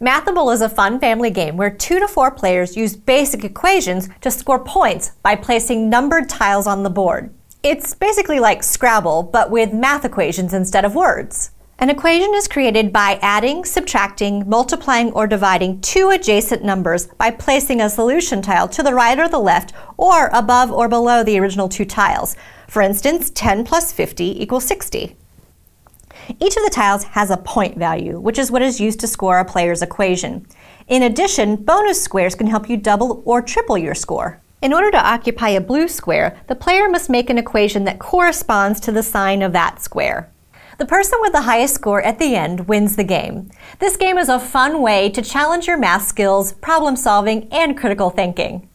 Mathable is a fun family game where two to four players use basic equations to score points by placing numbered tiles on the board. It's basically like Scrabble, but with math equations instead of words. An equation is created by adding, subtracting, multiplying, or dividing two adjacent numbers by placing a solution tile to the right or the left, or above or below the original two tiles. For instance, 10 plus 50 equals 60. Each of the tiles has a point value, which is what is used to score a player's equation. In addition, bonus squares can help you double or triple your score. In order to occupy a blue square, the player must make an equation that corresponds to the sign of that square. The person with the highest score at the end wins the game. This game is a fun way to challenge your math skills, problem solving, and critical thinking.